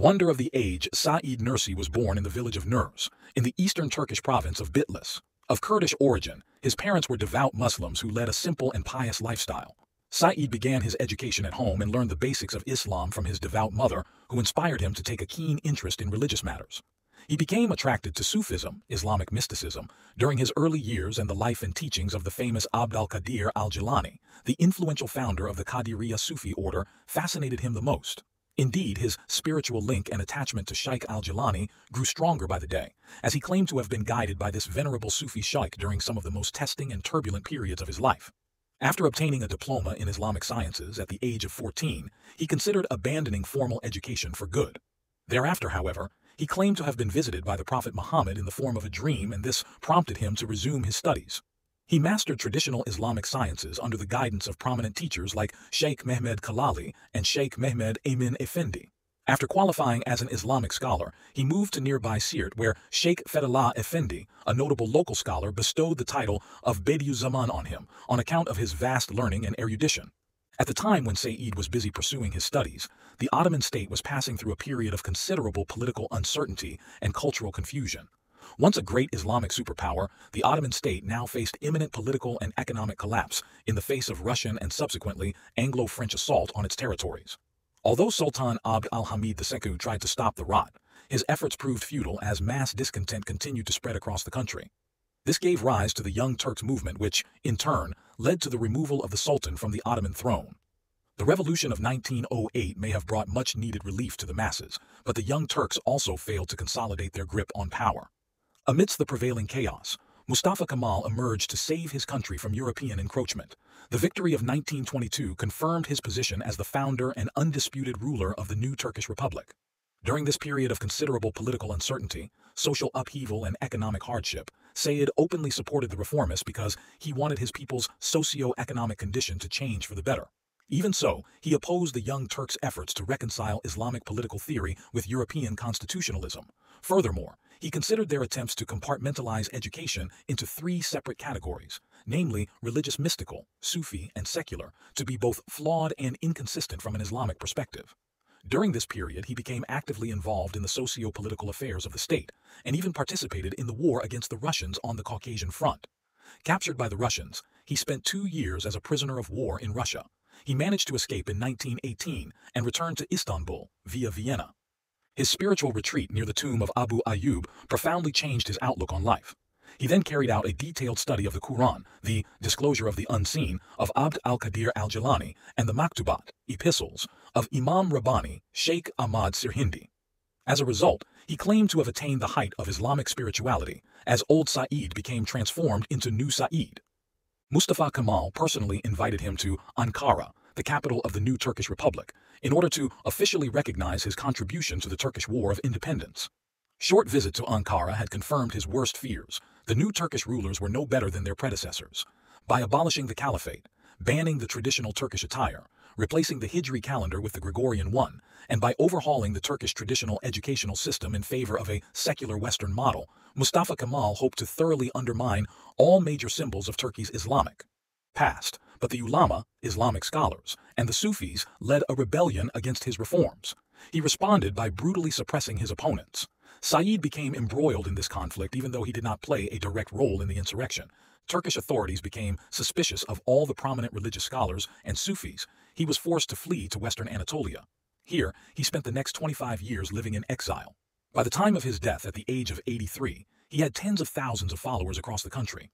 Wonder of the age, Said Nursi was born in the village of Nurs, in the eastern Turkish province of Bitlis. Of Kurdish origin, his parents were devout Muslims who led a simple and pious lifestyle. Said began his education at home and learned the basics of Islam from his devout mother, who inspired him to take a keen interest in religious matters. He became attracted to Sufism, Islamic mysticism, during his early years and the life and teachings of the famous Abd al-Qadir al-Jilani, the influential founder of the Qadiriyya Sufi order, fascinated him the most. Indeed, his spiritual link and attachment to Sheikh al-Jilani grew stronger by the day, as he claimed to have been guided by this venerable Sufi sheikh during some of the most testing and turbulent periods of his life. After obtaining a diploma in Islamic sciences at the age of 14, he considered abandoning formal education for good. Thereafter, however, he claimed to have been visited by the Prophet Muhammad in the form of a dream and this prompted him to resume his studies. He mastered traditional Islamic sciences under the guidance of prominent teachers like Sheikh Mehmed Kalali and Sheikh Mehmed Amin Effendi. After qualifying as an Islamic scholar, he moved to nearby Siirt where Sheikh Fethullah Effendi, a notable local scholar, bestowed the title of Bediüzzaman on him on account of his vast learning and erudition. At the time when Said was busy pursuing his studies, the Ottoman state was passing through a period of considerable political uncertainty and cultural confusion. Once a great Islamic superpower, the Ottoman state now faced imminent political and economic collapse in the face of Russian and subsequently Anglo-French assault on its territories. Although Sultan Abd al-Hamid II tried to stop the rot, his efforts proved futile as mass discontent continued to spread across the country. This gave rise to the Young Turks movement which, in turn, led to the removal of the Sultan from the Ottoman throne. The revolution of 1908 may have brought much-needed relief to the masses, but the Young Turks also failed to consolidate their grip on power. Amidst the prevailing chaos, Mustafa Kemal emerged to save his country from European encroachment. The victory of 1922 confirmed his position as the founder and undisputed ruler of the new Turkish Republic. During this period of considerable political uncertainty, social upheaval and economic hardship, Said openly supported the reformists because he wanted his people's socio-economic condition to change for the better. Even so, he opposed the Young Turks' efforts to reconcile Islamic political theory with European constitutionalism. Furthermore, he considered their attempts to compartmentalize education into three separate categories, namely religious mystical, Sufi, and secular, to be both flawed and inconsistent from an Islamic perspective. During this period, he became actively involved in the socio-political affairs of the state, and even participated in the war against the Russians on the Caucasian front. Captured by the Russians, he spent two years as a prisoner of war in Russia. He managed to escape in 1918 and returned to Istanbul via Vienna. His spiritual retreat near the tomb of Abu Ayyub profoundly changed his outlook on life. He then carried out a detailed study of the Quran, the Disclosure of the Unseen of Abd al-Qadir al-Jilani, and the Maktubat, Epistles, of Imam Rabbani, Sheikh Ahmad Sirhindi. As a result, he claimed to have attained the height of Islamic spirituality, as old Said became transformed into new Said. Mustafa Kemal personally invited him to Ankara, the capital of the new Turkish Republic, in order to officially recognize his contribution to the Turkish War of Independence. Short visit to Ankara had confirmed his worst fears. The new Turkish rulers were no better than their predecessors. By abolishing the caliphate, banning the traditional Turkish attire, replacing the Hijri calendar with the Gregorian one, and by overhauling the Turkish traditional educational system in favor of a secular Western model, Mustafa Kemal hoped to thoroughly undermine all major symbols of Turkey's Islamic past, but the ulama, Islamic scholars, and the Sufis led a rebellion against his reforms. He responded by brutally suppressing his opponents. Said became embroiled in this conflict even though he did not play a direct role in the insurrection. Turkish authorities became suspicious of all the prominent religious scholars and Sufis. He was forced to flee to western Anatolia. Here, he spent the next 25 years living in exile. By the time of his death at the age of 83, he had tens of thousands of followers across the country.